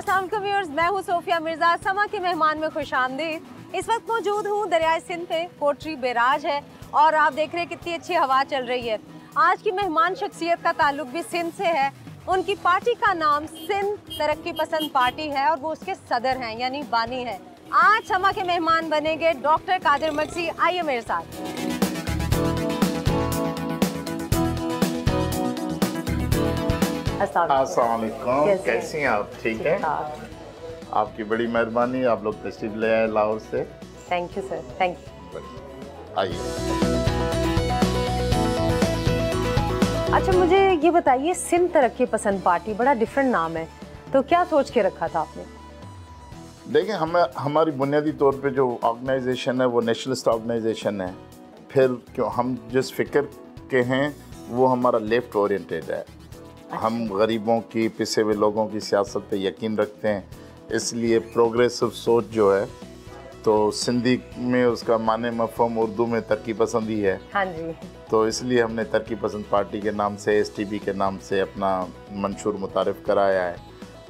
वालेकुम व्यूअर्स मैं हूँ सोफिया मिर्ज़ा। समा के मेहमान में खुश आमदीद। इस वक्त मौजूद हूँ दरियाए सिंध पे। पोट्री बेराज है और आप देख रहे हैं कितनी अच्छी हवा चल रही है। आज की मेहमान शख्सियत का ताल्लुक भी सिंध से है। उनकी पार्टी का नाम सिंध तरक्की पसंद पार्टी है और वो उसके सदर हैं, यानी बानी है। आज समा के मेहमान बनेंगे डॉक्टर कादिर मक्सी आइए मेरे साथ। अस्सलाम कैसे हैं? आप? ठीक है? आपकी बड़ी मेहरबानी आप लोग तशरीफ़ ले आए लाहौर से। Thank you sir thank you आइए। अच्छा मुझे ये बताइए सिंध तरक्की पसंद पार्टी बड़ा डिफरेंट नाम है। तो क्या सोच के रखा था आपने? देखिए हमें हमारी बुनियादी तौर पे जो ऑर्गेनाइजेशन है वो नेशनलिस्ट ऑर्गेनाइजेशन है। फिर क्यों हम जिस फ़िक्र के हैं वो हमारा लेफ़्ट ओरिएंटेड है। हम गरीबों की पिसे हुए लोगों की सियासत पे यकीन रखते हैं। इसलिए प्रोग्रेसिव सोच जो है तो सिंधी में उसका माने मफहम उर्दू में तरक्की पसंद ही है। हाँ जी। तो इसलिए हमने तरक्की पसंद पार्टी के नाम से एसटीबी के नाम से अपना मंशूर मुतारफ़ कराया है।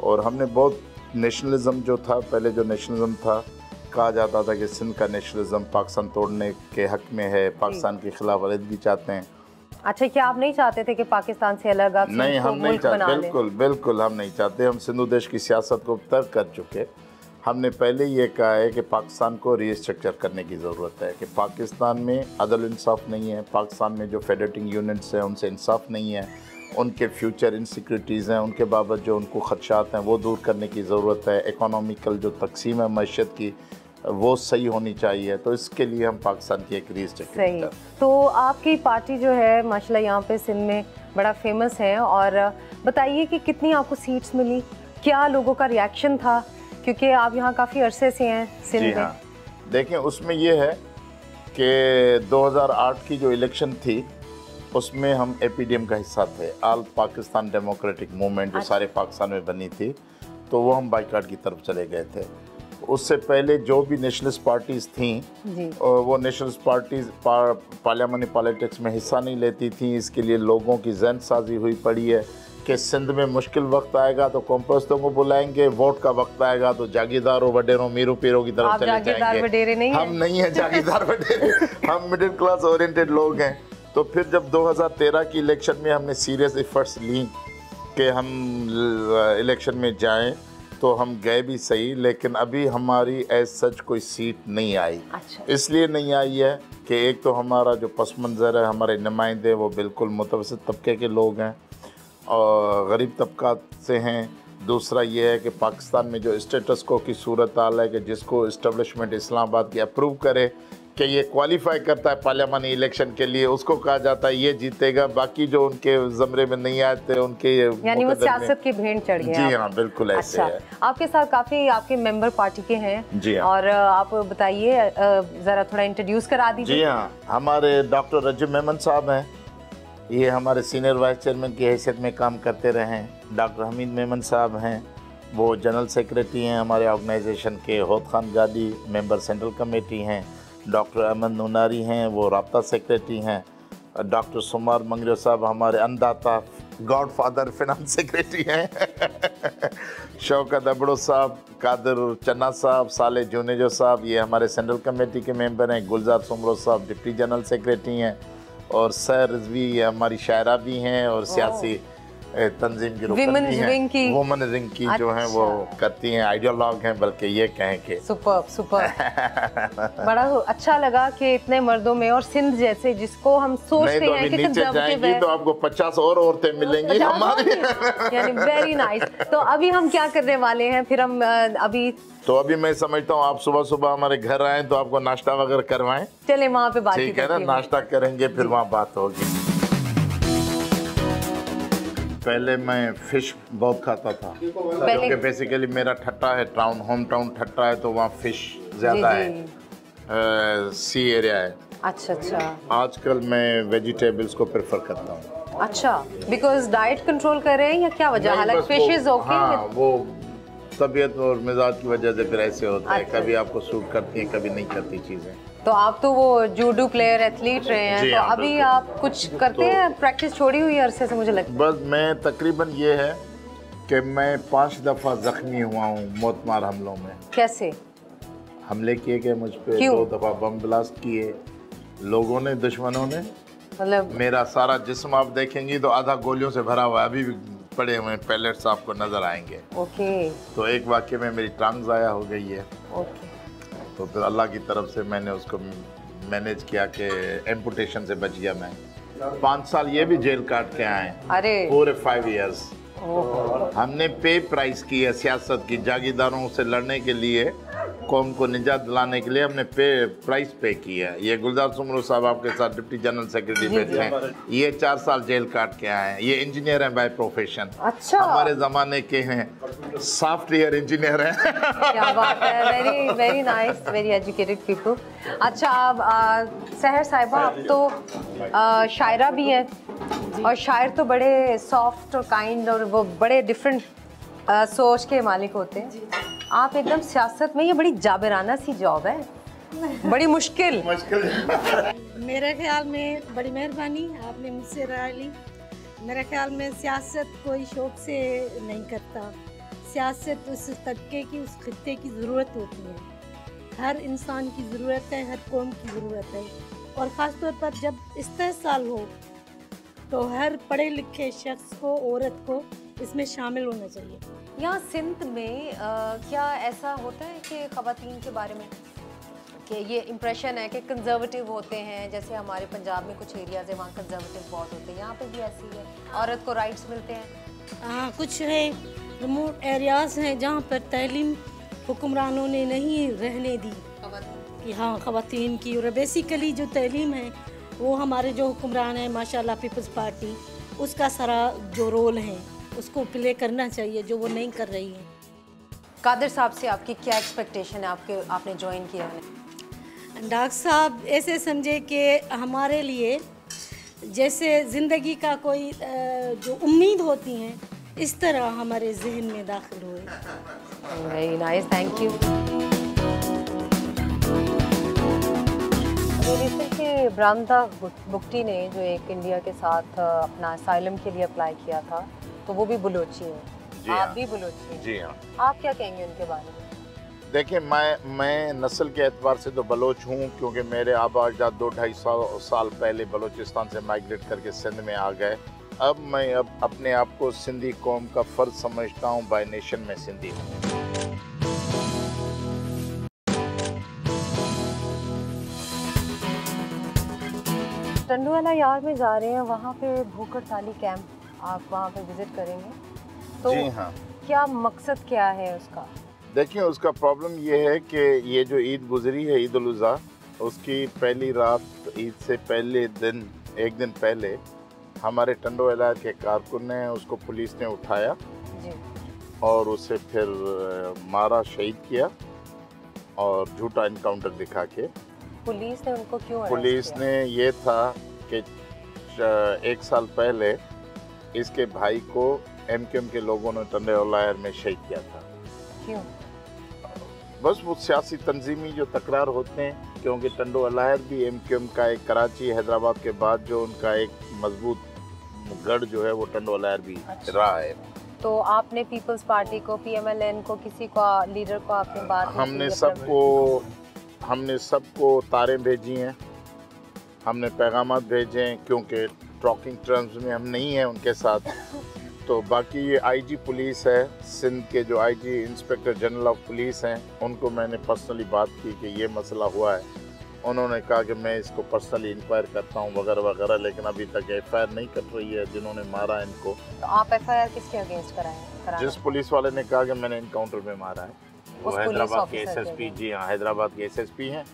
और हमने बहुत नेशनलिज्म जो था पहले जो नेशनलिज्म था कहा जाता था कि सिंध का नेशनलिज्म पाकिस्तान तोड़ने के हक में है पाकिस्तान के खिलाफ भी चाहते हैं। अच्छा क्या आप नहीं चाहते थे कि पाकिस्तान से अलग आप नहीं हम नहीं चाहते बिल्कुल बिल्कुल हम नहीं चाहते। हम सिंधु देश की सियासत को तर्क कर चुके। हमने पहले ये कहा है कि पाकिस्तान को रीस्ट्रक्चर करने की ज़रूरत है कि पाकिस्तान में अदल इंसाफ नहीं है पाकिस्तान में जो फेडरेटिंग यूनिट्स हैं उनसे इंसाफ नहीं है। उनके फ्यूचर इनसिक्योरिटीज़ हैं उनके बाबत जो उनको खदशात हैं वो दूर करने की ज़रूरत है। इकोनॉमिकल जो तकसीम है मैशत की वो सही होनी चाहिए। तो इसके लिए हम पाकिस्तान की एक सही। तो आपकी पार्टी जो है माशाल्लाह यहाँ पे सिंध में बड़ा फ़ेमस है और बताइए कि कितनी आपको सीट्स मिली? क्या लोगों का रिएक्शन था? क्योंकि आप यहाँ काफ़ी अरसे से हैं सिंध जी में। हाँ। देखें उसमें ये है कि 2008 की जो इलेक्शन थी उसमें हम एपीडीएम का हिस्सा थे। आल पाकिस्तान डेमोक्रेटिक मूवमेंट जो अच्छा। सारे पाकिस्तान में बनी थी तो वो हम बाइकाट की तरफ़ चले गए थे। उससे पहले जो भी नेशनलिस्ट पार्टीज़ थीं वो नेशनलिस्ट पार्टीज़ पार, पार्लियामानी पॉलिटिक्स में हिस्सा नहीं लेती थी इसके लिए लोगों की जहन साजी हुई पड़ी है कि सिंध में मुश्किल वक्त आएगा तो कॉम्पोस्टों को बुलाएँगे वोट का वक्त आएगा तो जागीरदारों वडेरों मीरों पीरों की तरफ़ चले जाएँगे। नहीं हम नहीं हैं जागीरदार वडेरे हम मिडिल क्लास ओरिएंटेड लोग हैं। तो फिर जब 2013 की इलेक्शन में हमने सीरियस एफर्ट्स ली कि हम इलेक्शन में जाएँ तो हम गए भी सही लेकिन अभी हमारी एज सच कोई सीट नहीं आई। अच्छा। इसलिए नहीं आई है कि एक तो हमारा जो पस मंज़र है हमारे नुमाइंदे वो बिल्कुल मुतवसत तबके के लोग हैं और गरीब तबका से हैं। दूसरा ये है कि पाकिस्तान में जो स्टेटस को की सूरत हाल है कि जिसको इस्टबलिशमेंट इस्लामाबाद की अप्रूव करे कि ये क्वालिफाई करता है पार्लियामानी इलेक्शन के लिए उसको कहा जाता है ये जीतेगा बाकी जो उनके ज़मरे में नहीं आते उनके यानी वो सियासत की भेंट चढ़ गए जी हाँ बिल्कुल ऐसे अच्छा है। आपके साथ काफ़ी आपके मेंबर पार्टी के हैं। जी हाँ। और आप बताइए जरा थोड़ा इंट्रोड्यूस करा दीजिए। जी हाँ हमारे डॉक्टर रजब मेमन साहब हैं। ये हमारे सीनियर वाइस चेयरमैन की हैसियत में काम करते रहे हैं। डॉक्टर हमीद मेमन साहब हैं। वो जनरल सेक्रेटरी हैं हमारे ऑर्गेनाइजेशन के हौद खान गादी मेंबर सेंट्रल कमेटी हैं। डॉक्टर अहमद नूनारी हैं वो रबता सेक्रेटरी हैं। डॉक्टर सुमार मंगरियो साहब हमारे अनदाता गॉड फादर फिनांस सेक्रेटरी हैं। शौकत अबड़ो साहब कादर चन्ना साहब साले जूनेजो साहब ये हमारे सेंट्रल कमेटी के मेंबर हैं। गुलजार सुमरो साहब डिप्टी जनरल सेक्रेटरी हैं। और सर रिजवी ये हमारी शायरा भी हैं और सियासी तंजीम की Women's भी की। वुमेन रिंग की जो है वो अच्छा। करती हैं आइडियोलॉग हैं बल्कि ये कहें कि सुपर सुपर बड़ा अच्छा लगा कि इतने मर्दों में और सिंध जैसे जिसको हम सोचते तो हैं कि नीचे जाएँगी तो आपको पचास और औरतें मिलेंगी हमारी यानी वेरी नाइस तो अभी हम क्या करने वाले हैं? फिर हम अभी तो अभी मैं समझता हूँ आप सुबह सुबह हमारे घर आए तो आपको नाश्ता वगैरह करवाएँ। चले वहाँ पे बात ठीक है ना? नाश्ता करेंगे फिर वहाँ बात होगी। पहले मैं फ़िश बहुत खाता था। क्योंकि बेसिकली मेरा ठट्टा है टाउन होम टाउन ठट्टा है तो वहाँ फ़िश ज़्यादा है। सी एरिया है। अच्छा अच्छा। आजकल मैं वेजिटेबल्स को प्रेफर करता हूँ। अच्छा बिकॉज़ डाइट कंट्रोल कर रहे हैं या क्या वजह? हालाँकि फ़िश वो- इज़ ओके हाँ वो तबीयत और मिजाज की वजह से फिर ऐसे होता है। अच्छा। कभी आपको सूट करती है कभी नहीं करती चीज़ें। तो आप तो वो जूडो प्लेयर एथलीट रहे हैं तो हाँ, अभी आप कुछ करते तो- हैं? प्रैक्टिस छोड़ी हुई है अरसे से मुझे लगता बस मैं तकरीबन ये है कि मैं पाँच दफ़ा ज़ख्मी हुआ हूँ मौतमार हमलों में। कैसे? हमले किए गए मुझ पे क्यों? दो दफ़ा बम ब्लास्ट किए लोगों ने दुश्मनों ने। मतलब मेरा सारा जिस्म आप देखेंगी तो आधा गोलियों से भरा हुआ है अभी भी पड़े हुए पैलेट्स आपको नज़र आएँगे। ओके। तो एक वाक्य में मेरी टांग ज़ाया हो गई है। ओके। तो फिर अल्लाह की तरफ़ से मैंने उसको मैनेज किया कि एम्पुटेशन से बच गया मैं। पाँच साल ये भी जेल काट के आए। अरे। पूरे फाइव इयर्स ओहो हमने पे प्राइस की है सियासत की जागीरदारों से लड़ने के लिए कौम को निजात दिलाने के लिए हमने पे प्राइस पे की है। ये गुलजार सुमरू साहब आपके साथ डिप्टी जनरल सेक्रेटरी बैठे हैं। ये चार साल जेल काट के आए हैं। ये इंजीनियर हैं बाय प्रोफेशन। अच्छा। हमारे ज़माने के हैं। सॉफ्टवेयर इंजीनियर हैं। क्या बात है। Very very nice very educated people अच्छा अब आ, सहर साहिबा आप तो आ, शायरा भी हैं। और शायर तो बड़े सॉफ्ट और काइंड और वो बड़े डिफरेंट सोच के मालिक होते हैं। आप एकदम सियासत में ये बड़ी जाबराना सी जॉब है। बड़ी मुश्किल। मुश्किल। मेरे ख्याल में बड़ी मेहरबानी आपने मुझसे राय ली। मेरे ख्याल में सियासत कोई शौक से नहीं करता। सियासत उस तबके की उस खत्ते की ज़रूरत होती है। हर इंसान की ज़रूरत है हर कौम की ज़रूरत है। और ख़ास तौर पर जब इस्तेसाल हो तो हर पढ़े लिखे शख्स को औरत को इसमें शामिल होना चाहिए। यहाँ सिंध में आ, क्या ऐसा होता है कि खातन के बारे में? कि ये इम्प्रेशन है कि कंजर्वेटिव होते हैं जैसे हमारे पंजाब में कुछ एरियाज़ है वहाँ कंजर्वेटिव बहुत होते हैं। यहाँ पे भी ऐसी है औरत को राइट्स मिलते हैं। हाँ कुछ है रिमोट एरियाज़ हैं जहाँ पर तलीम हुक्मरानों ने नहीं रहने दी। कि हाँ ख़वातीन की और बेसिकली जो तलीम है वो हमारे जो हुक्मरान हैं माशाल्लाह पीपल्स पार्टी उसका सारा जो रोल है उसको प्ले करना चाहिए जो वो नहीं कर रही है। कादिर साहब से आपकी क्या एक्सपेक्टेशन है? आपके आपने ज्वाइन किया है? डॉक्टर साहब ऐसे समझे कि हमारे लिए जैसे ज़िंदगी का कोई जो उम्मीद होती हैं इस तरह हमारे जहन में दाखिल हुए। नाइस थैंक यू के बुक्टी ने जो एक इंडिया के साथ अपना असाइलम के लिए अप्लाई किया था तो वो भी बलोची हैं। जी आप हाँ। भी बलोची हैं? जी हाँ। आप क्या कहेंगे उनके बारे में? देखिए मैं मैं नस्ल के एतबार से तो बलोच हूँ क्योंकि मेरे आबा अजदाद दो ढाई साल साल पहले बलूचिस्तान से माइग्रेट करके सिंध में आ गए। अब मैं अब अपने आप को सिंधी कौम का फ़र्ज़ समझता हूँ बाय नेशन में सिंधी हूँ। टंडूवाला यार में जा रहे हैं वहाँ पे भूख हड़ताली कैंप आप वहाँ पे विज़िट करेंगे। तो जी हाँ। क्या मकसद क्या है उसका? देखिए उसका प्रॉब्लम ये है कि ये जो ईद गुजरी है ईद अज़हा उसकी पहली रात ईद से पहले दिन एक दिन पहले हमारे टंडो इलाके के कारकुन ने उसको पुलिस ने उठाया जी। और उसे फिर मारा शहीद किया और झूठा इनकाउंटर दिखा के। पुलिस ने उनको क्यों पुलिस ने ये था कि एक साल पहले इसके भाई को एमकेएम के लोगों ने टंडे लायर में शहीद किया था। क्यों? बस वो सियासी तंजीमी जो तकरार होते हैं क्योंकि टंडो अलायर भी एम का एक कराची हैदराबाद के बाद जो उनका एक मज़बूत गढ़ जो है वो टंडो अलायर भी अच्छा। रहा है। तो आपने पीपल्स पार्टी को पीएमएलएन को किसी को लीडर को आपने बात हमने सबको हमने सबको तारें भेजी हैं। हमने पैगाम भेजे हैं क्योंकि टॉकिंग टर्म्स में हम नहीं हैं उनके साथ। तो बाकी ये आईजी पुलिस है सिंध के जो IG inspector general of police हैं उनको मैंने पर्सनली बात की कि ये मसला हुआ है। उन्होंने कहा कि मैं इसको पर्सनली इंक्वायर करता हूँ वगैरह वगैरह लेकिन अभी तक एफआईआर नहीं कट रही है जिन्होंने मारा इनको। तो आप एफआईआर किसके अगेंस्ट कराएँ? जिस पुलिस वाले ने कहा कि मैंने इनकाउंटर में मारा है। वो हैदराबाद के एस एस पी जी हाँ हैदराबाद के एस एस पी हैं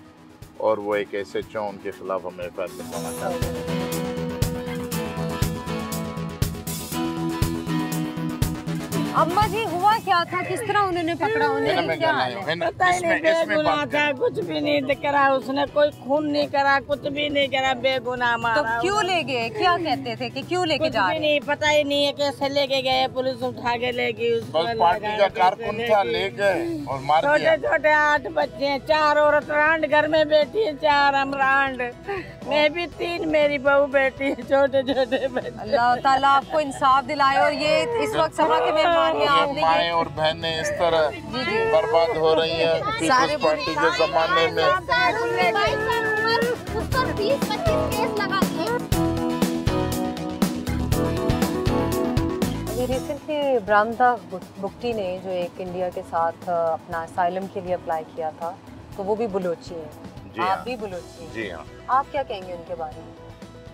और वो एक एस एच ओ उनके खिलाफ हम एफ़ आई आर लिखवाना चाहते हैं। अम्मा जी हुआ क्या था किस तरह उन्होंने पकड़ा उन्हें क्या पता ही नहीं बेगुनाह था कुछ भी नहीं करा उसने कोई खून नहीं करा कुछ भी नहीं करा बेगुनाह तो क्यों ले गए? क्या कहते थे कि क्यों लेके जा रहे? नहीं पता ही नहीं है कैसे लेके गए पुलिस उठा के ले गई ले गए छोटे छोटे आठ बच्चे हैं चार औरत रांड घर में बैठी है चार हम रांड। मैं भी तीन मेरी बहू बैठी है छोटे छोटे बच्चे। अल्लाह ताला आपको इंसाफ दिलाए और ये इस वक्त सभा के मेहमान में आप ये माएँ देखिए और बहनें इस तरह बर्बाद हो रही हैं सारे पीपल्स पार्टी के जमाने में। रिसेंटली ब्रामदा बुक्टी ने जो एक इंडिया के साथ अपना असाइलम के लिए अप्लाई किया था तो वो भी बलोची हैं। जी आप हाँ। भी बलोची हैं? जी हाँ। आप क्या कहेंगे उनके बारे में?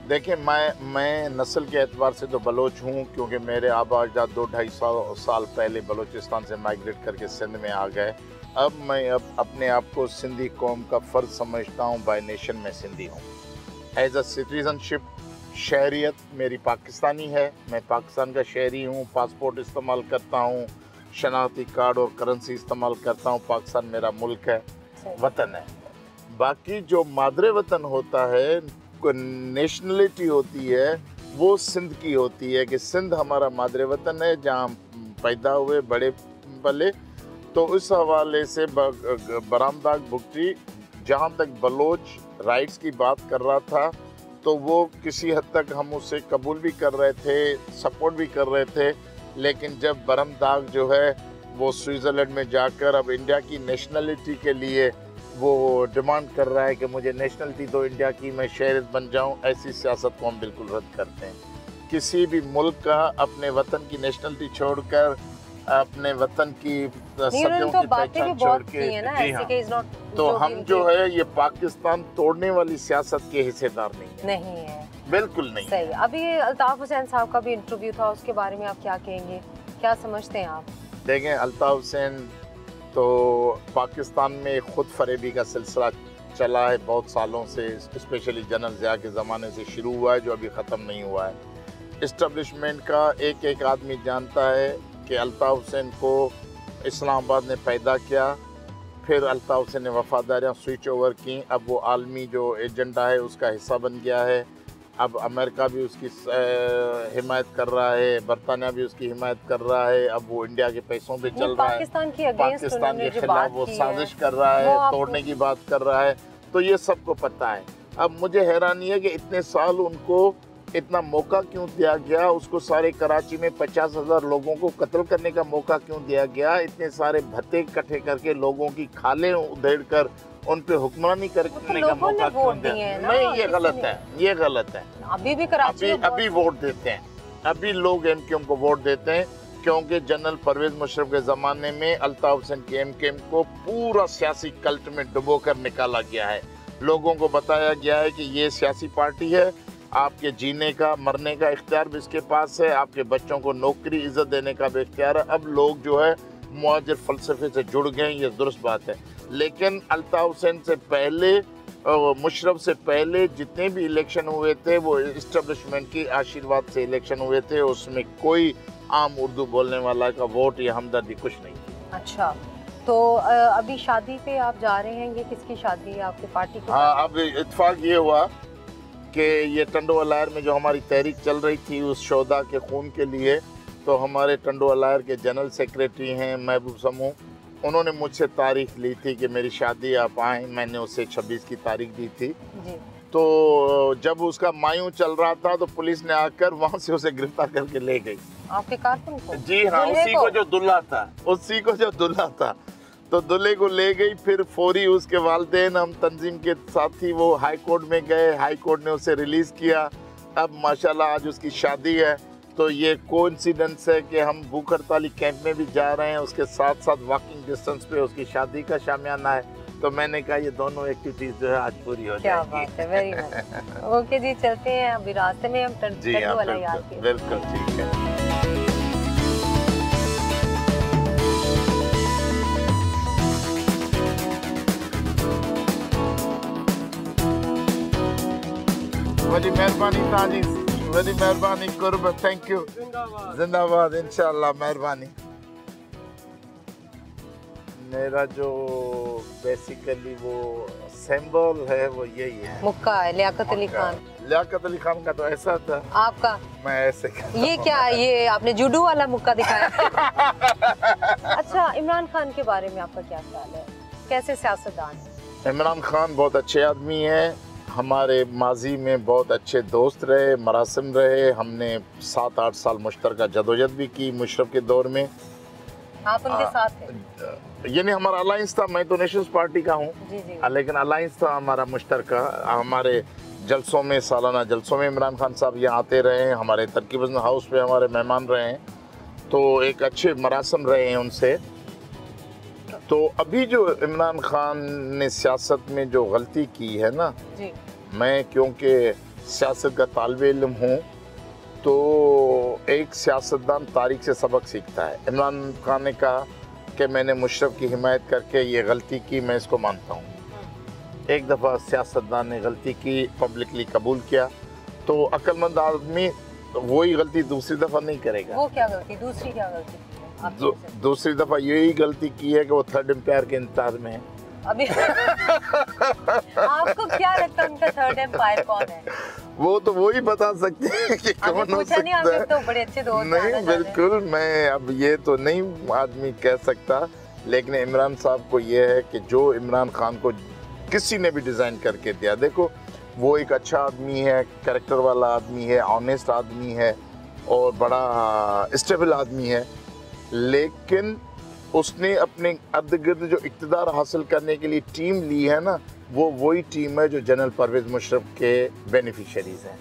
देखिए मैं मैं नस्ल के एतबार से तो बलोच हूँ क्योंकि मेरे आबा अजदाद दो ढाई साल साल पहले बलोचिस्तान से माइग्रेट करके सिंध में आ गए। अब मैं अब अपने आप को सिंधी कौम का फ़र्ज़ समझता हूँ बाय नेशन में सिंधी हूँ। एज अ सिटीज़नशिप शहरीत मेरी पाकिस्तानी है। मैं पाकिस्तान का शहरी हूँ पासपोर्ट इस्तेमाल करता हूँ शनाख्ती कार्ड और करेंसी इस्तेमाल करता हूँ पाकिस्तान मेरा मुल्क है वतन है। बाकी जो मादरे वतन होता है नेशनलिटी होती है, वो सिंध की होती है कि सिंध हमारा मादरे वतन है, जहाँ पैदा हुए बड़े पले। तो इस हवाले से बरामदाग भुगटी जहाँ तक बलोच राइट्स की बात कर रहा था तो वो किसी हद तक हम उसे कबूल भी कर रहे थे सपोर्ट भी कर रहे थे। लेकिन जब बरमदाग जो है, वो स्विट्ज़रलैंड में जाकर अब इंडिया की नेशनलिटी के लिए वो डिमांड कर रहा है कि मुझे नेशनलिटी दो इंडिया की मैं शहरत बन जाऊँ ऐसी सियासत को हम बिल्कुल रद्द करते हैं। किसी भी मुल्क का अपने वतन की नेशनलिटी छोड़कर अपने वतन की सदियों तो की पहचान छोड़ के जी हाँ। तो हम जो है ये पाकिस्तान तोड़ने वाली सियासत के हिस्सेदार नहीं है। नहीं है। बिल्कुल नहीं सही। अभी अल्ताफ हुसैन साहब का भी इंटरव्यू था उसके बारे में आप क्या कहेंगे? क्या समझते हैं आप? देखें अल्ताफ हुसैन तो पाकिस्तान में खुद फरेबी का सिलसिला चला है, बहुत सालों से स्पेशली जनरल ज़िया के ज़माने से शुरू हुआ है, जो अभी ख़त्म नहीं हुआ है। इस्टबलिशमेंट का एक एक आदमी जानता है कि अल्ताफ हुसैन को इस्लामाबाद ने पैदा किया, फिर अल्ताफ हुसैन ने वफादारियाँ स्विच ओवर की। अब वो आलमी जो एजेंडा है, उसका हिस्सा बन गया है। अब अमेरिका भी उसकी हिमायत कर रहा है बरतानिया भी उसकी हिमायत कर रहा है अब वो इंडिया के पैसों पे चल रहा है। पाकिस्तान की पाकिस्तान के खिलाफ वो साजिश कर रहा है तोड़ने की बात कर रहा है। तो ये सबको पता है। अब मुझे हैरानी है कि इतने साल उनको इतना मौका क्यों दिया गया? उसको सारे कराची में पचास हज़ार लोगों को कत्ल करने का मौका क्यों दिया गया? इतने सारे भत्ते इकट्ठे करके लोगों की खालें उधेड़ कर उन पे हुक्मरानी करने का मौका क्यों ना, नहीं ये गलत है ये गलत है। अभी भी कराची अभी अभी वोट देते हैं। अभी लोग एम को वोट देते हैं क्योंकि जनरल परवेज मुशरफ के ज़माने में अल्ताफ हुसैन के एम के एम को पूरा सियासी कल्ट में डुबो कर निकाला गया है। लोगों को बताया गया है कि ये सियासी पार्टी है आपके जीने का मरने का इख्तियार भी इसके पास है आपके बच्चों को नौकरी इज़्ज़त देने का भी इख्तियार है। अब लोग जो है मुआजर फलसफे से जुड़ गए हैं, ये दुरुस्त बात है। लेकिन अल्ताफ हुसैन से पहले अ, मुशरफ से पहले जितने भी इलेक्शन हुए थे वो इस्टेब्लिशमेंट की आशीर्वाद से इलेक्शन हुए थे उसमें कोई आम उर्दू बोलने वाला का वोट या हमदर्दी कुछ नहीं अच्छा तो अभी शादी पे आप जा रहे हैं ये किसकी शादी है आपकी पार्टी की? हाँ अब इतफाक ये हुआ कि ये टंडो अलायर में जो हमारी तहरीक चल रही थी उस शोदा के खून के लिए तो हमारे टंडो अलायर के जनरल सेक्रेटरी हैं महबूब समूह उन्होंने मुझसे तारीख ली थी कि मेरी शादी आप आएँ मैंने उसे 26 की तारीख दी थी। जी। तो जब उसका मायू चल रहा था तो पुलिस ने आकर वहाँ से उसे गिरफ़्तार करके ले गई। आपके कारकुन को? जी हाँ उसी को जो दुल्हा था उसी को जो दुल्हा था। तो दुल्हे को ले गई फिर फौरी उसके वालदेन हम तंजीम के साथ ही वो हाई कोर्ट में गए हाई कोर्ट ने उसे रिलीज़ किया। अब माशाल्लाह आज उसकी शादी है। तो ये कोइंसिडेंस है कि हम भूख हड़ताली कैंप में भी जा रहे हैं उसके साथ साथ वॉकिंग डिस्टेंस पे उसकी शादी का शामियाना है। तो मैंने कहा ये दोनों एक्टिविटीज़ जो है आज पूरी हो क्या बात है वेरी ओके जी चलते हैं अभी रास्ते में हम जी हाँ बिल्कुल बिल्कुल ठीक है। वॾी महिरबानी तव्हांजी वॾी महिरबानी कुर्ब थैंक यू जिंदाबाद। इंशाल्लाह मेहरबानी। मेरा जो बेसिकली वो सिंबल है वो यही है। मुक्का है लियाकत अली खान। लियाकत अली खान का तो ऐसा था। आपका? मैं ऐसे ये क्या है? ये आपने जूडो वाला मुक्का दिखाया? अच्छा इमरान खान के बारे में आपका क्या ख्याल है? कैसे सियासतदान है? इमरान खान बहुत अच्छे आदमी हैं। हमारे माजी में बहुत अच्छे दोस्त रहे मरासम रहे हमने सात आठ साल मुश्तरका जदोजहद भी की मुशरफ के दौर में। आप उनके हाँ। साथ यानी हमारा अलायंस था मैं तो नेशनल पार्टी का हूँ। लेकिन अलायंस था हमारा मुश्तरका हमारे जलसों में सालाना जलसों में इमरान खान साहब यहाँ आते रहे हैं हमारे तरकीब हाउस पे हमारे मेहमान रहे हैं। तो एक अच्छे मरासम रहे हैं उनसे। तो अभी जो इमरान खान ने सियासत में जो गलती की है ना जी। मैं क्योंकि सियासत का तालब इलम हूँ तो एक सियासतदान तारीख से सबक सीखता है। इमरान खान ने कहा कि मैंने मुशरफ की हिमायत करके ये गलती की मैं इसको मानता हूँ। एक दफ़ा सियासतदान ने गलती की पब्लिकली कबूल किया तो अक्लमंद आदमी वही गलती दूसरी दफ़ा नहीं करेगा। वो क्या गलती? दूसरी क्या गलती? दू, दूसरी दफ़ा यही गलती की है कि वो थर्ड एम्पायर के इंतज़ार में है। अभी आपको क्या लगता है उनका थर्ड एम्पायर कौन है? वो तो वही बता सकते हैं कि कौन हो सकता है। तो बड़े अच्छे दोस्त नहीं बिल्कुल मैं अब ये तो नहीं आदमी कह सकता लेकिन इमरान साहब को ये है कि जो इमरान खान को किसी ने भी डिज़ाइन करके दिया देखो वो एक अच्छा आदमी है कैरेक्टर वाला आदमी है ऑनेस्ट आदमी है और बड़ा स्टेबल आदमी है लेकिन उसने अपने अर्द गिर्द जो इकतदार हासिल करने के लिए टीम ली है ना वो वही टीम है जो जनरल परवेज मुशरफ के बेनिफिशरीज हैं।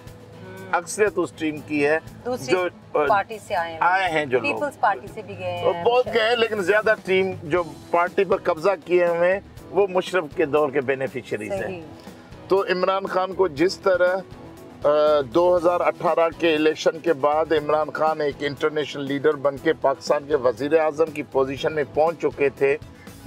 अक्सरियत उस टीम की है जो पार्टी से आए हैं। आए हैं जो लोग। पीपल्स पार्टी से भी गए हैं। बहुत गए हैं लेकिन ज़्यादा टीम जो पार्टी पर कब्जा किए हुए वो मुशरफ के दौर के बेनिफिशरीज हैं। तो इमरान खान को जिस तरह 2018 के इलेक्शन के बाद इमरान खान एक इंटरनेशनल लीडर बन के पाकिस्तान के वज़ीर अजम की पोजीशन में पहुँच चुके थे।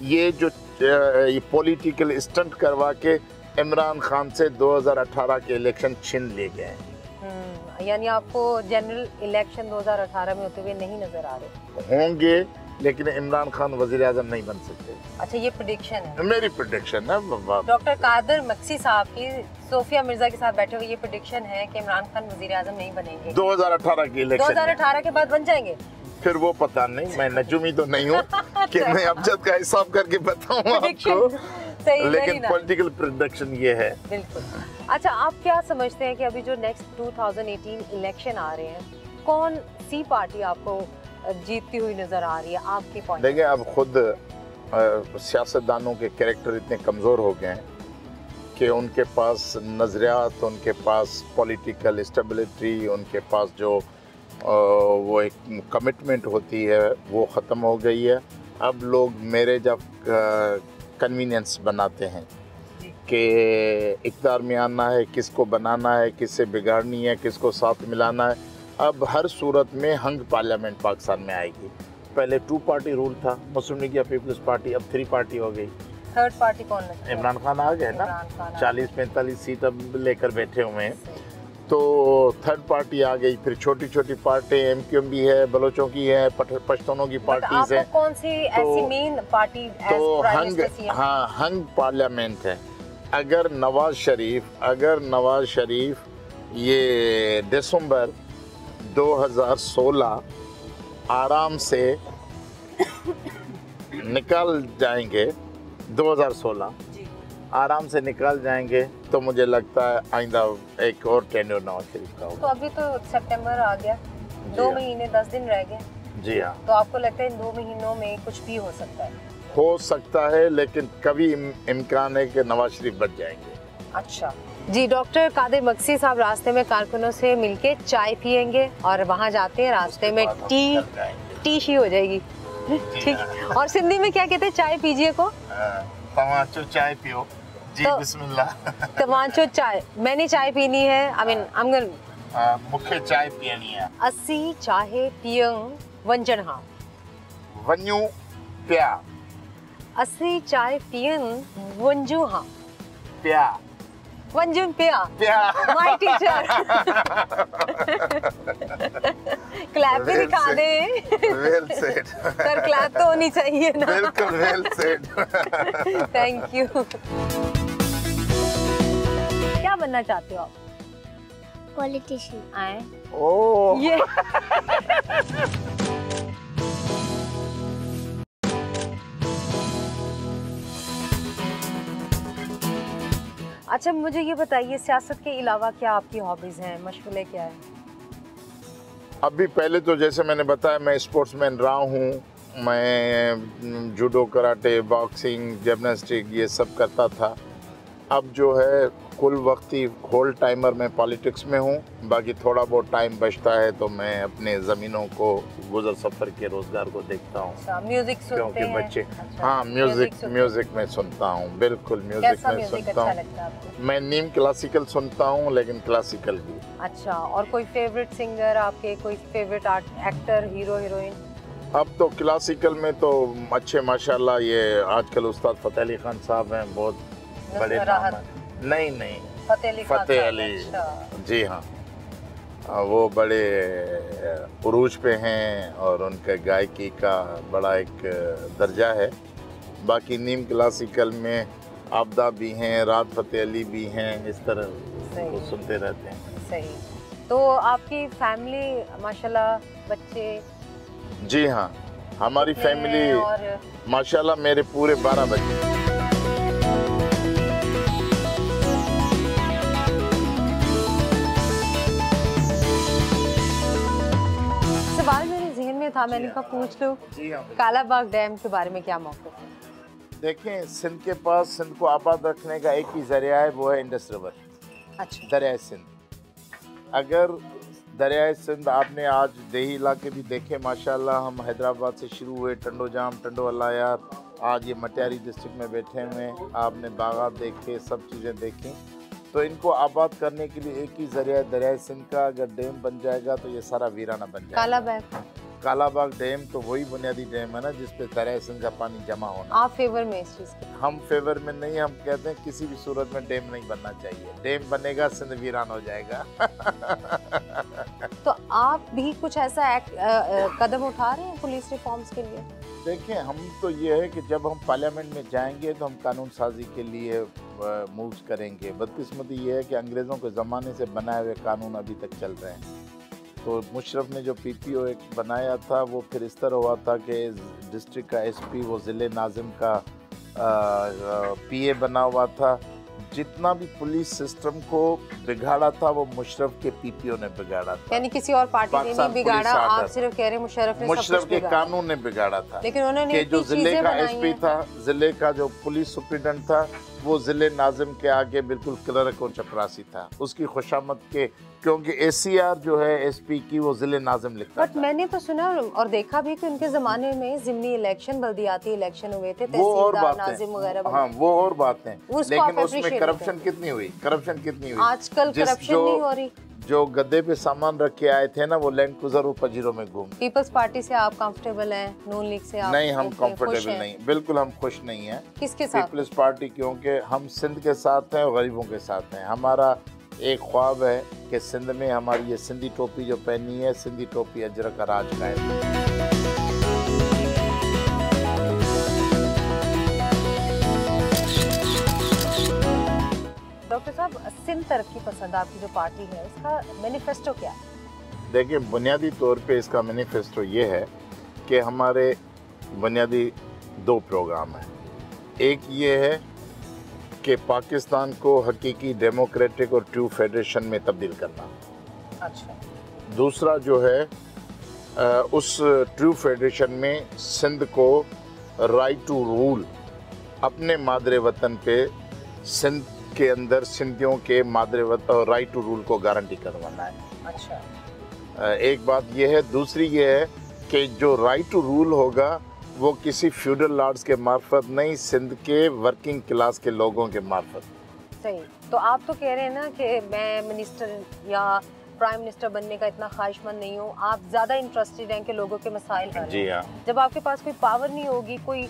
ये जो ये पॉलिटिकल स्टंट करवा के इमरान खान से 2018 के इलेक्शन छीन ले गए हम्म, यानी आपको जनरल इलेक्शन 2018 में होते हुए नहीं नज़र आ रहे? होंगे लेकिन इमरान खान वज़ीर आज़म नहीं बन सकते। अच्छा ये प्रिडिक्शन है। मेरी प्रोडिक्शन है डॉक्टर कादर मक्सी साहब की सोफिया मिर्ज़ा के साथ बैठे हुए ये प्रिडिक्शन है कि इमरान खान वज़ीर आज़म नहीं बनेंगे। 2018 के इलेक्शन में। 2018 के बाद बन जाएँगे? फिर वो पता नहीं मैं नजूमी तो नहीं हूँ कि मैं अबजद का हिसाब करके बताऊँ आपको। लेकिन. पॉलिटिकल प्रोडक्शन ये है। बिल्कुल। अच्छा आप क्या समझते हैं कि अभी जो नेक्स्ट 2018 इलेक्शन आ रहे हैं कौन सी पार्टी आपको जीतती हुई नज़र आ रही है आपके पॉइंट देखिए अब खुद सियासतदानों के कैरेक्टर इतने कमज़ोर हो गए हैं कि उनके पास नज़रियात उनके पास पॉलिटिकल स्टेबिलिटी उनके पास जो अ, वो एक कमिटमेंट होती है वो ख़त्म हो गई है। अब लोग मेरे जब कन्वीनियंस बनाते हैं कि इकदार में आना है किसको बनाना है किससे बिगाड़नी है किसको साथ मिलाना है अब हर सूरत में हंग पार्लियामेंट पाकिस्तान में आएगी। पहले टू पार्टी रूल था मुस्लिम लीग या पीपल्स पार्टी अब थ्री पार्टी हो गई। थर्ड पार्टी कौन है? इमरान खान आ गए ना? चालीस पैंतालीस सीट अब लेकर बैठे हुए हैं। तो थर्ड पार्टी आ गई फिर छोटी छोटी पार्टी एम क्यू एम भी है बलोचों की है पश्तूनों की पार्टीज़ हैं। कौन सी ऐसी तो- मेन पार्टी तो हंग हाँ हंग पार्लियामेंट है। अगर नवाज़ शरीफ अगर नवाज़ शरीफ ये दिसंबर 2016 आराम से निकल जाएँगे। 2016 आराम से निकल जाएँगे तो मुझे लगता है आइंदा एक और टेन्योर नवाज़ शरीफ का तो अभी तो सितंबर आ गया। दो हाँ। महीने दस दिन रह गए। जी हाँ। तो आपको लगता है इन दो महीनों में कुछ भी हो सकता है? हो सकता है लेकिन कभी इम- इम्कान है कि नवाज़ शरीफ बच जाएँगे। अच्छा। जी डॉक्टर कादिर मक्सी साहब रास्ते में कारकुनों से मिलके चाय पियेंगे और वहाँ जाते हैं रास्ते में टी टी शी हो जाएगी। ठीक। और सिंधी में क्या कहते हैं चाय पीजिए को? तमाचो चाय पियो। जी तो- बिस्मिल्लाह। तमाचो चाय। मैंने चाय पीनी है आई मीन अमगन हाँ, मूंखे चाय पीनी है। असी चाहे पियंग वंजन हाँ। वञू पिया। असी चाय पियंग वंजू हाँ। पिया। वंजुन पिया प्यार माय टीचर क्लैप भी दिखा. दे. वेल सेड सर क्लैप तो होनी चाहिए ना. बिल्कुल वेल सेड थैंक यू क्या बनना चाहते हो आप? पॉलिटिशियन आए. ओ ये. अच्छा मुझे ये बताइए, सियासत के अलावा क्या आपकी हॉबीज हैं? मशगले क्या है? अभी पहले तो जैसे मैंने बताया, मैं स्पोर्ट्समैन रहा हूँ। मैं जूडो, कराटे, बॉक्सिंग, जिमनास्टिक ये सब करता था। अब जो है कुल वक्ती होल टाइमर मैं पॉलिटिक्स में हूँ। बाकी थोड़ा बहुत टाइम बचता है तो मैं अपने ज़मीनों को गुजर सफ़र के रोज़गार को देखता हूँ। अच्छा म्यूज़िक सुनते क्योंकि हैं? बच्चे अच्छा, हाँ म्यूज़िक म्यूज़िक में सुनता हूँ बिल्कुल म्यूज़िक में सुनता अच्छा हूँ। मैं नीम क्लासिकल सुनता हूँ लेकिन क्लासिकल भी। अच्छा और कोई फेवरेट सिंगर आपके कोई फेवरेट एक्टर हीरो हीरोइन अब तो क्लासिकल में तो अच्छे माशाल्लाह ये आजकल उस्ताद फतेह अली खान साहब हैं बहुत बड़े नाम हैं। नहीं नहीं। फतेह अली अच्छा। जी हाँ। वो बड़े उरूज पे हैं और उनके गायकी का बड़ा एक दर्जा है। बाकी नीम क्लासिकल में आपदा भी हैं रात फतेह अली भी हैं इस तरह वो सुनते रहते हैं। सही। तो आपकी फैमिली माशाल्लाह बच्चे? जी हाँ हमारी फैमिली और माशाल्लाह मेरे पूरे बारह बच्चे। था मैंने कहा पूछ लूँ जी हाँ कालाबाग डैम के बारे में क्या मौक़िफ़ है? देखें सिंध के पास सिंध को आबाद रखने का एक ही ज़रिया है वो है इंडस रिवर। अच्छा। दरिया सिंध। अगर दरिया सिंध आपने आज देही इलाके भी देखे माशाल्लाह हम हैदराबाद से शुरू हुए टंडो जाम टंडो अलायार आज ये मटियारी डिस्ट्रिक्ट में बैठे हुए हैं आपने बागात देखे सब चीज़ें देखी। तो इनको आबाद करने के लिए एक ही ज़रिया है दरिया सिंध का। अगर डैम बन जाएगा तो ये सारा वीराना बन जाएगा। कालाबाग डैम तो वही बुनियादी डैम है ना जिसपे सिंध का पानी जमा होना। आप फेवर में इस चीज़ के हम फेवर में नहीं हम कहते हैं किसी भी सूरत में डैम नहीं बनना चाहिए। डैम बनेगा सिंध वीरान हो जाएगा। तो आप भी कुछ ऐसा अ, कदम उठा रहे हैं पुलिस रिफॉर्म्स के लिए? देखें हम तो ये है कि जब हम पार्लियामेंट में जाएँगे तो हम कानून साजी के लिए मूव्स करेंगे। बदकिस्मती ये है कि अंग्रेज़ों के ज़माने से बनाए हुए कानून अभी तक चल रहे हैं। तो मुशरफ ने जो पी पी ओ एक बनाया था वो फिर इस तरह हुआ था कि डिस्ट्रिक्ट का एस पी वो ज़िले नाजिम का पी ए बना हुआ था। जितना भी पुलिस सिस्टम को बिगाड़ा था वो मुशरफ के पीपीओ ने बिगाड़ा था। यानी किसी और पार्टी ने नहीं बिगाड़ा आप सिर्फ़ कह रहे हैं मुशर्रफ ने मुशरफ के कानून ने बिगाड़ा था लेकिन उन्होंने जो ज़िले का एसपी था ज़िले का जो पुलिस सुप्रिटेंडेंट था वो ज़िले नाजिम के आगे बिल्कुल क्लर्क और चपरासी था। उसकी खुशामद के क्योंकि एसीआर जो है एसपी की वो ज़िले नाजिम लिखता बट मैंने तो सुना और देखा भी कि उनके जमाने में जिमनी इलेक्शन बल्दियाती इलेक्शन हुए थे वो और बात। नाजिम है वगैरह हाँ वो और बात। है लेकिन उसमें करप्शन कितनी हुई? करप्शन कितनी हुई? आजकल करप्शन नहीं हो रही। जो गद्दे पे सामान रख के आए थे ना वो लैंड क्रूजर और पजीरों में घूम पीपल्स पार्टी से आप कंफर्टेबल हैं? नून लीग से आप नहीं हम कम्फर्टेबल कंफर्टेबल नहीं। बिल्कुल हम खुश नहीं है। किसके साथ? पीपल्स पार्टी क्योंकि हम सिंध के साथ हैं और गरीबों के साथ हैं। हमारा एक ख्वाब है कि सिंध में हमारी ये सिंधी टोपी जो पहनी है सिंधी टोपी अजरक का राज का है। सिंध तरक्की पसंद आपकी जो पार्टी है उसका मैनिफेस्टो क्या है? देखिए बुनियादी तौर पे इसका मैनिफेस्टो ये है कि हमारे बुनियादी दो प्रोग्राम हैं। एक ये है कि पाकिस्तान को हकीकी डेमोक्रेटिक और ट्रू फेडरेशन में तब्दील करना। अच्छा। दूसरा जो है उस ट्रू फेडरेशन में सिंध को राइट टू रूल अपने मादरे वतन पे सिंध के अंदर सिंधियों के मादरे और राइट टू रूल को गारंटी करवाना है। अच्छा। एक बात यह है दूसरी यह है कि जो राइट टू रूल होगा वो किसी फ्यूडल लॉर्ड्स के मार्फत नहीं सिंध के वर्किंग क्लास के लोगों के मार्फत। सही। तो आप तो कह रहे हैं ना कि मैं मिनिस्टर या प्राइम मिनिस्टर बनने का इतना ख्वाहिशमंद नहीं हूँ। आप ज़्यादा इंटरेस्टेड हैं कि लोगों के मसाइल हल जी हाँ। जब आपके पास कोई पावर नहीं होगी कोई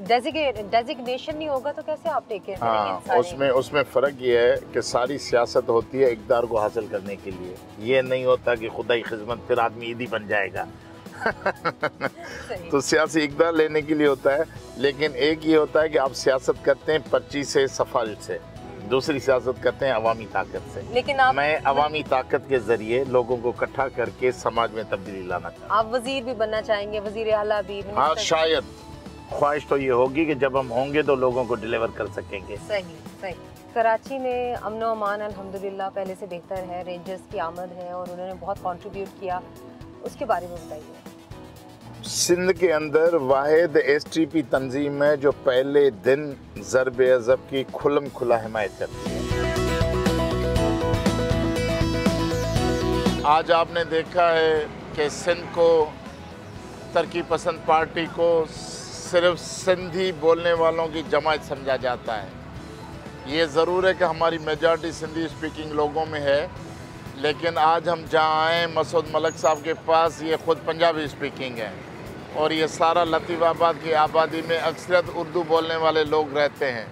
डेजिग्नेशन नहीं होगा तो कैसे आप टेक केयर हाँ उसमें उसमें फ़र्क ये है कि सारी सियासत होती है इकदार को हासिल करने के लिए। ये नहीं होता कि खुदा की खिदमत फिर आदमी ईदी बन जाएगा। तो सियासी इकदार लेने के लिए होता है लेकिन एक ये होता है कि आप सियासत करते हैं पर्ची से सफारिश से। दूसरी सियासत करते हैं अवामी ताकत से। लेकिन आप मैं अवामी ताकत के ज़रिए लोगों को इकट्ठा करके समाज में तब्दीली लाना चाहता आप वज़ीर भी बनना चाहेंगे वज़ीर आला भी हाँ शायद। ख्वाहिश तो ये होगी कि जब हम होंगे तो लोगों को डिलीवर कर सकेंगे। सही सही। कराची में अमन अमान अलहमदिल्ला पहले से बेहतर है रेंजर्स की आमद है और उन्होंने बहुत कॉन्ट्रीब्यूट किया। उसके बारे में बताइए। सिंध के अंदर वाहिद एस टी पी तंजीम है, जो पहले दिन ज़रब अज़ब की खुलम खुला हिमायत करती है। आज आपने देखा है कि सिंध को, तरक्की पसंद पार्टी को सिर्फ़ सिंधी बोलने वालों की जमात समझा जाता है। ये ज़रूर है कि हमारी मेजॉरिटी सिंधी स्पीकिंग लोगों में है, लेकिन आज हम जहाँ आए, मसूद मलक साहब के पास ये खुद पंजाबी स्पीकिंग है। और ये सारा लतीफ़ाबाद की आबादी में अक्सरत उर्दू बोलने वाले लोग रहते हैं।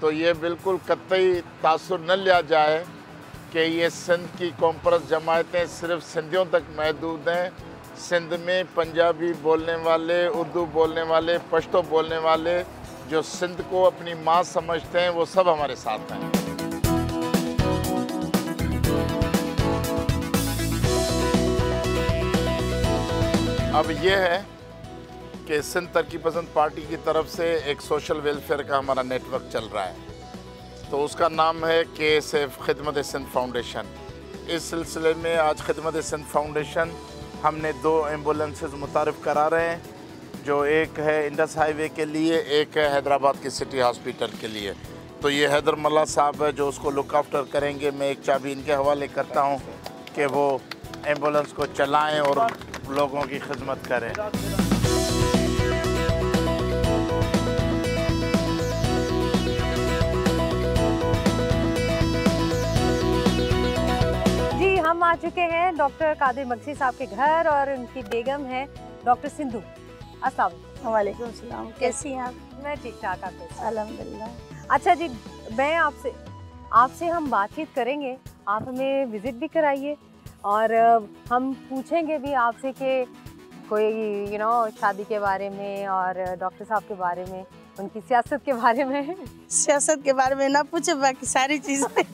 तो ये बिल्कुल कतई तासर न लिया जाए कि ये सिंध की कॉम्प्रस जमायतें सिर्फ़ सिंधियों तक महदूद हैं। सिंध में पंजाबी बोलने वाले, उर्दू बोलने वाले, पश्तो बोलने वाले जो सिंध को अपनी माँ समझते हैं, वो सब हमारे साथ हैं। अब ये है कि सिंध तरक्की पसंद पार्टी की तरफ़ से एक सोशल वेलफेयर का हमारा नेटवर्क चल रहा है। तो उसका नाम है के एस एफ़ खिदमत सिंध फाउंडेशन। इस सिलसिले में आज खिदमत सिंध फाउंडेशन हमने दो एम्बुलेंसेज मुतारफ़ करा रहे हैं, जो एक है इंडस हाईवे के लिए, एक है हैदराबाद के सिटी हॉस्पिटल के लिए। तो ये हैदर मल्ला साहब है जो उसको लुक आफ्टर करेंगे। मैं एक चाबी इनके हवाले करता हूँ कि वो एंबुलेंस को चलाएँ और लोगों की खिदमत करें। जी हम आ चुके हैं डॉक्टर कादिर मक्सी साहब के घर और उनकी बेगम है डॉक्टर सिंधु। अस्सलाम वालेकुम। सलाम। कैसी हैं आप? मैं ठीक ठाक आप कैसे? अल्हम्दुलिल्लाह। अच्छा जी मैं आपसे आपसे हम बातचीत करेंगे। आप हमें विज़िट भी कराइए। और हम पूछेंगे भी आपसे कि कोई यू नो शादी के बारे में और डॉक्टर साहब के बारे में उनकी सियासत के बारे में। सियासत के बारे में ना पूछे बाकी सारी चीज़ें।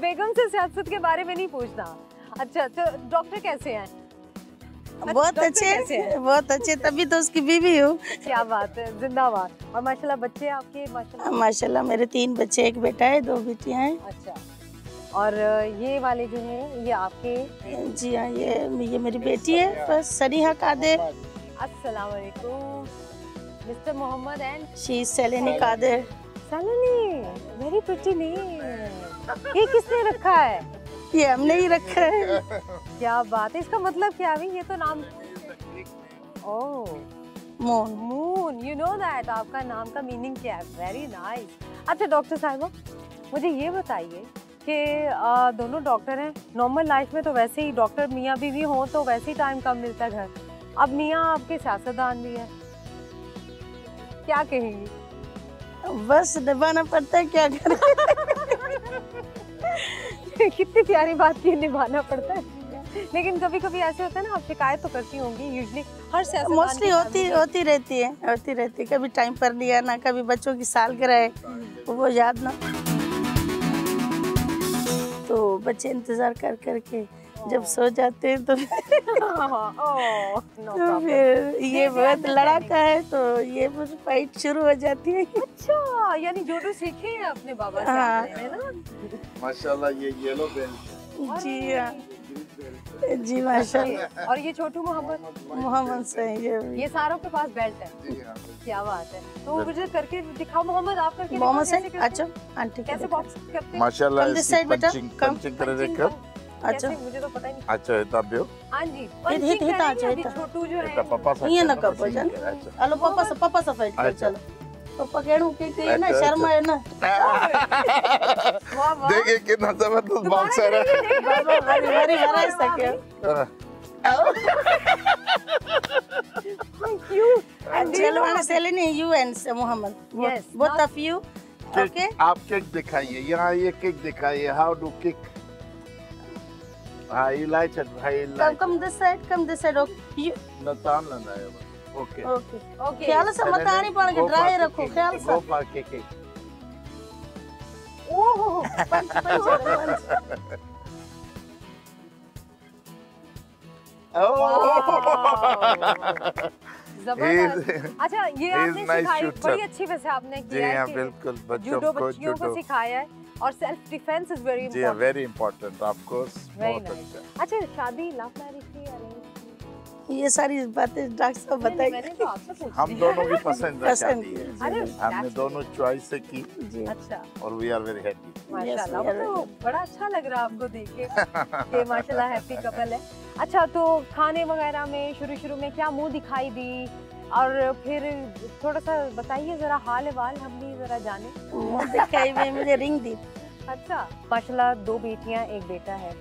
बेगम से सियासत के बारे में नहीं पूछना। अच्छा तो डॉक्टर कैसे हैं? बहुत अच्छे बहुत अच्छे तभी तो उसकी बीवी हूँ। क्या बात है जिंदाबाद। और माशाल्लाह बच्चे आपके माशाल्लाह? माशाल्लाह मेरे तीन बच्चे एक बेटा है दो बेटियाँ हैं। अच्छा। और ये वाले जो है ये आपके? जी हाँ ये ये मेरी बेटी है बस सरीहा कादिर अस्सलाम वालेकुम mister Mohammad and she सेलेनी Qadir Saloni very pretty name ये किसने रखा है? ये हमने ही रखा है। क्या बात है इसका मतलब क्या है? ये तो नाम ओह। मोन मून यू नो दैट आपका नाम का मीनिंग क्या है? वेरी नाइस अच्छा डॉक्टर साहिबा मुझे ये बताइए कि अ, दोनों डॉक्टर हैं। नॉर्मल लाइफ में तो वैसे ही डॉक्टर मियाँ बीवी हों तो वैसे ही टाइम कम मिलता है घर। अब मियाँ आपके सियासतदान भी है। क्या कहेंगी? बस निभाना पड़ता है क्या करें? कितनी प्यारी बात की निभाना पड़ता है। लेकिन कभी कभी ऐसे होता है ना आप शिकायत तो करती होंगी यूजली हर सियासतदान मोस्टली होती होती रहती है होती रहती है। कभी टाइम पर नहीं आना कभी बच्चों की सालगिरह है वो याद ना। तो बच्चे इंतज़ार कर करके जब सो जाते हैं तो तो फिर ये बहुत लड़ाका है तो ये बस फाइट शुरू हो जाती है। अच्छा यानी जोडू सीखे हैं अपने बाबा से हाँ। ना? माशाल्लाह ये येलो बेल्ट जी हाँ। जी माशाल्लाह। और ये छोटू मोहम्मद मोहम्मद से ये ये सारों के पास बेल्ट है। क्या बात है। तो मुझे करके दिखाओ मोहम्मद आप करके मोहम्मद से अच्छा आंटी कैसे बॉक्स करते हैं? माशाल्लाह इसकी side, बेटा, पंचिंग come. पंचिंग करे पंचिंग अच्छा। मुझे तो पता ही नहीं। अच्छा हिताब दियो हाँ? जी हित- हित हित। छोटू जो है? पापा से ये ना कब जान अच्छा। हेलो पापा से पापा से फाइट कर अच्छा। चलो। पकड़ू की थी ना अच्छा, शर्मा अच्छा। है ना? देखिए कितना ज़बरदस्त है। यू एंड से मोहम्मद बोथ ऑफ़ ओके आप केक दिखाइए यहाँ ये केक दिखाइए हाउ डू केक हाँ you like it come this side come this side okay नतान लाना है ओके. Okay. ख्याल से मत आने पड़ के ड्राई रखो ख्याल से। केक ओह, पंच पंच पंच। अच्छा ये आपने सिखाई बड़ी अच्छी वैसे आपने किया है हाँ बिल्कुल बच्चों को बच्चियों को सिखाया है और सेल्फ डिफेंस इज़ वेरी जी वेरी इंपॉर्टेंट ऑफ़ कोर्स बहुत अच्छा। अच्छा शादी लव मैरिज की ये सारी बातें डॉक्टर साहब मैंने बताइए तो आपसे पूछ। हम दोनों की पसंद पसंद है। हमने दोनों चॉइस से की अच्छा। और वी आर वेरी हैप्पी माशाल्लाह तो बड़ा अच्छा लग रहा है आपको देख के माशाल्लाह हैप्पी कपल है। अच्छा तो खाने वगैरह में शुरू शुरू में क्या मुँह दिखाई दी? और फिर थोड़ा सा बताइए जरा हाल वाल हम भी जरा जाने। मुँह दिखाई में मुझे रिंग दी। अच्छा माशाल्लाह दो बेटियाँ एक बेटा है।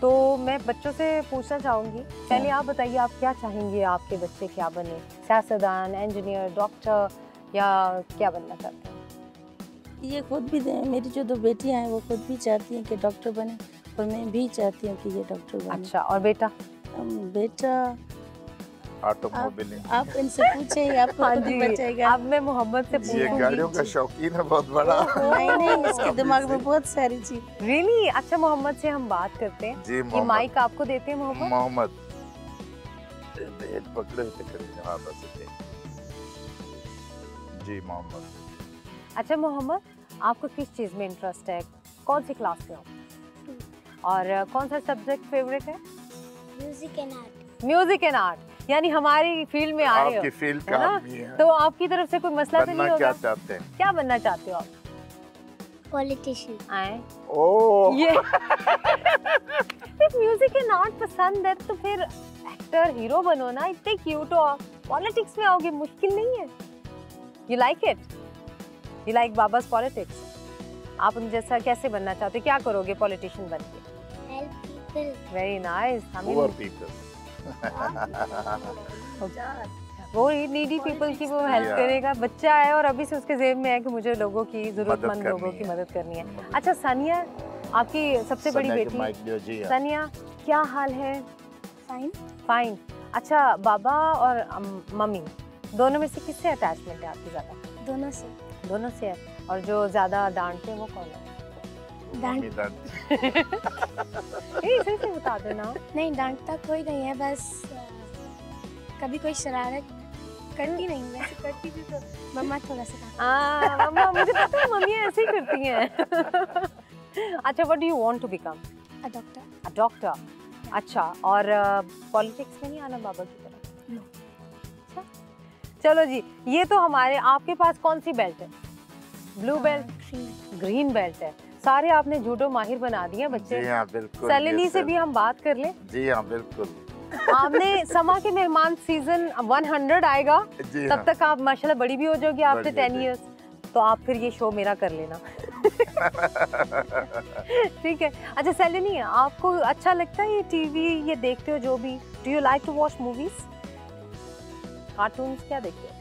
तो मैं बच्चों से पूछना चाहूँगी। पहले आप बताइए आप क्या चाहेंगे आपके बच्चे क्या बने? सियासतदान इंजीनियर डॉक्टर या क्या बनना चाहते हैं? ये खुद भी दें मेरी जो दो बेटियाँ हैं वो खुद भी चाहती हैं कि डॉक्टर बने और मैं भी चाहती हूँ कि ये डॉक्टर बने। अच्छा और बेटा? बेटा ऑटोमोबाइल आप इनसे पूछें आपको हाँ जी बचेगा अब मैं मोहम्मद से ये गाड़ियों का शौकीन है बहुत बड़ा। नहीं नहीं इसके दिमाग में बहुत सारी चीज़। रियली अच्छा मोहम्मद से हम बात करते हैं। जी ये माइक आपको देते हैं मोहम्मद? मोहम्मद। पकड़े थे करीब हाँ बस इतने। जी मोहम्मद। अच्छा मोहम्मद आपको किस चीज़ में इंटरेस्ट है? कौन सी क्लास में हो? और कौन सा सब्जेक्ट फेवरेट है? Music and art music and art यानी हमारी फ़ील्ड में आ रहे हो फ़ील्ड का ना? है। तो आपकी तरफ़ से कोई मसला तो बनना नहीं क्या होगा चाहते हैं? क्या बनना चाहते हो आप? पॉलिटिशियन आए। ओ। ये। म्यूज़िक एंड आर्ट पसंद है तो फिर एक्टर हीरो बनो ना इतने क्यूट हो आप। पॉलिटिक्स में आओगे मुश्किल नहीं है। You like it you like बाबास politics आप उन जैसा कैसे बनना चाहते हो? क्या करोगे पॉलिटिशियन बन के help people very nice people वो नीडी पीपल की वो हेल्प करेगा। बच्चा है और अभी से उसके जेब में है कि मुझे लोगों की जरूरतमंद लोगों की मदद करनी है। अच्छा सानिया आपकी सबसे बड़ी बेटी? हाँ। सानिया क्या हाल है? फाइन फाइन अच्छा बाबा और मम्मी दोनों में से किससे अटैचमेंट है आपकी ज़्यादा? दोनों से। दोनों से है। और जो ज़्यादा डांटते हैं वो कौन है? डांट मम्मी डांट सही से बता देना। नहीं डांटता कोई नहीं है बस कभी कोई शरारत करती नहीं वैसे करती भी तो मम्मा थोड़ा सा हाँ मम्मा मुझे पता है मम्मी ऐसे ही करती हैं। अच्छा what do you want to become a doctor a doctor अच्छा और पॉलिटिक्स में नहीं आना बाबा की तरह? No. अच्छा। चलो जी ये तो हमारे आपके पास कौन सी बेल्ट है? ब्लू बेल्ट ग्रीन बेल्ट है। सारे आपने जूडो माहिर बना दिए जी बच्चे। हाँ बिल्कुल सलिनी से भी हम बात कर ले। जी हाँ बिल्कुल। आपने समा के मेहमान सीज़न 100 आएगा जी तब हाँ। तक आप माशाल्लाह बड़ी भी हो जाओगी आफ्टर हो 10 इयर्स तो आप फिर ये शो मेरा कर लेना। ठीक है। अच्छा सैलिनी आपको अच्छा लगता है ये टीवी ये देखते हो जो भी? Do you like to watch movies cartoon क्या देखते हो?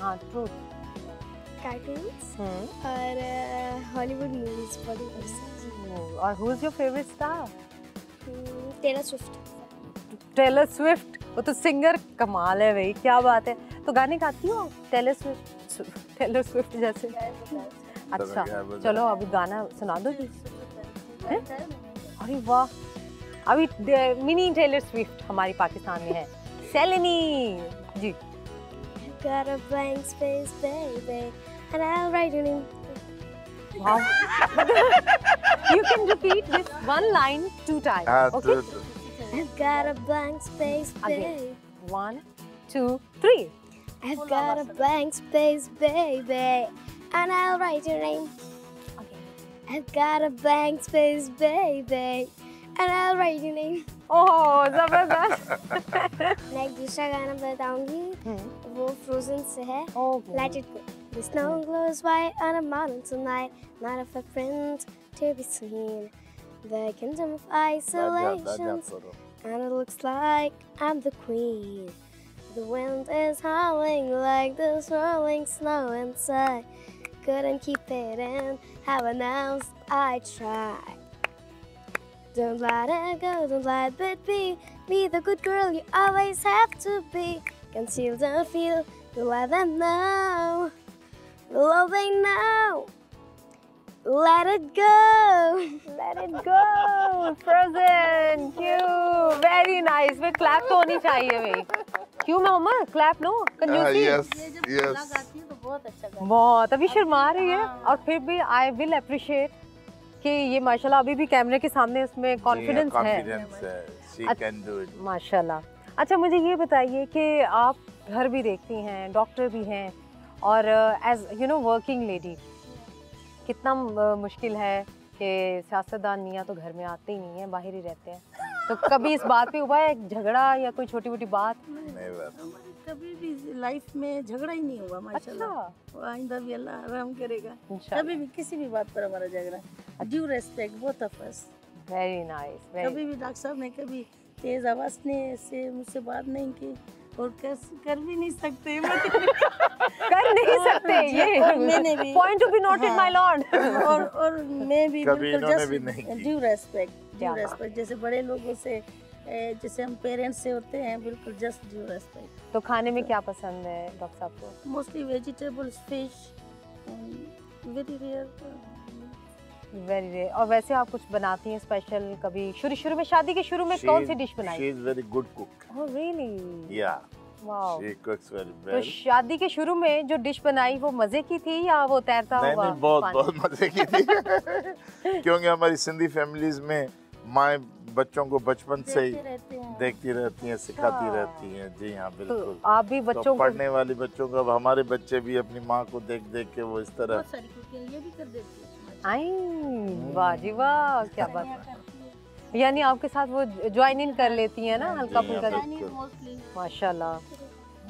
हाँ ट्रूथ कार्टून्स और हॉलीवुड मूवीज़ बड़ी पसंद और who is your favourite star Taylor Swift Taylor Swift वो तो सिंगर कमाल है भाई क्या बात है। तो गाने गाती हो टेलर स्विफ्ट टेलर स्विफ्ट जैसे। अच्छा चलो अभी गाना सुना दो जी। अरे वाह। अभी मिनी टेलर स्विफ्ट हमारी पाकिस्तान में है। सेलिनी जी। Got a blank space, baby, and I'll write your name. wow you can repeat this one line two times हाँ okay true, true. I've got a blank space, Again. baby. one two three I've got a blank space, baby, and I'll write your name. okay I've got a blank space, baby, and I'll write your name. ओह जबरदस्त मैं एक दूसरा गाना बताऊंगी वो frozen से है ओह Let it go. The snow glows white on a mountain tonight, not a footprint to be seen. The kingdom of isolation, and it looks like I'm the queen. The wind is howling like the swirling snow inside. Couldn't keep it in, have announced I tried. Don't let it go, don't let it be. Be the good girl you always have to be. Conceal, the feel, don't let them know. They know. Let it go. Let it go. Frozen. Cute. Very nice. वे clap तो होनी चाहिए भाई. क्यों मोहम्मद clap नो? कंजूसी. yes, ये जब yes. गला गाती है तो बहुत अच्छा बहुत अभी शर्मा रही है और फिर भी आई विल अप्रिशिएट कि ये माशाल्लाह अभी भी कैमरे के सामने उसमें कॉन्फिडेंस है अच्छा। कैन माशाल्लाह अच्छा मुझे ये बताइए कि आप घर भी देखती हैं डॉक्टर भी हैं और as you know working lady कितना अ, मुश्किल है कि सियासतदान मियाँ तो घर में आते ही नहीं हैं बाहर ही रहते हैं। तो कभी इस बात पे हुआ है झगड़ा या कोई छोटी मोटी बात कभी भी लाइफ में झगड़ा ही नहीं हुआ माशाल्लाह। अच्छा। आइंदा भी अल्लाह आराम करेगा। कभी भी किसी भी बात पर हमारा झगड़ा due respect both of us very nice कभी भी डॉक्टर साहब ने कभी तेज आवाज़ ने से मुझसे बात नहीं की। और कर कर भी नहीं सकते कर नहीं सकते ये point to be noted my lord और और मैं भी बिल्कुल just due respect due respect जैसे बड़े लोगों से जैसे हम पेरेंट्स से होते हैं बिल्कुल जस्ट ड्यू रेस्पेक्ट तो खाने में क्या पसंद है डॉक्टर साहब को? Mostly vegetables fish very rare very rare और वैसे आप कुछ बनाती हैं स्पेशल कभी? शुरू शुरू में शादी के शुरू में she कौन सी डिश बनाई? She is very good cook oh really yeah wow she cooks very तो शादी के शुरू में जो डिश बनाई वो मज़े की थी या वो तैरता नहीं हुआ नहीं बहुत बहुत मज़े की थी। क्योंकि हमारी सिंधी फैमिलीज़ में माए बच्चों को बचपन से ही देखते रहते हैं। हैं सिखाती अच्छा। रहती हैं। जी हाँ बिल्कुल तो बिल्कुल। आप भी तो बच्चों को पढ़ने वाली बच्चों को अब हमारे बच्चे भी अपनी माँ को देख देख के वो इस तरह बहुत सारी कुकिंग ये भी कर देती है। आई। वाह जी वाह क्या बात है। यानी आपके साथ वो ज्वाइन इन कर लेती है ना हल्का फुल्का हाँ, माशाल्लाह।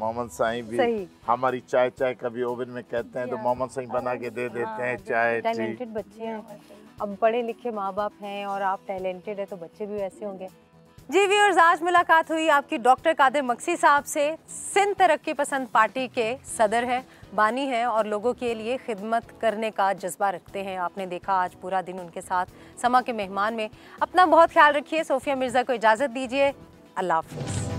मोहम्मद साईं भी सही। हमारी चाय चाय कभी ओवन में कहते हैं तो मोहम्मद साईं बना के दे देते हैं चाय टैलेंटेड बच्चे हैं। अब पढ़े लिखे माँ बाप हैं और आप टैलेंटेड है तो बच्चे भी वैसे होंगे। जी व्यूअर्स आज मुलाकात हुई आपकी डॉक्टर कादिर मक्सी साहब से। सिंध तरक्की पसंद पार्टी के सदर हैं, बानी हैं और लोगों के लिए खिदमत करने का जज्बा रखते हैं। आपने देखा आज पूरा दिन उनके साथ, समा के मेहमान में। अपना बहुत ख्याल रखिए, सोफिया मिर्ज़ा को इजाज़त दीजिए। अल्लाह हाफिज़।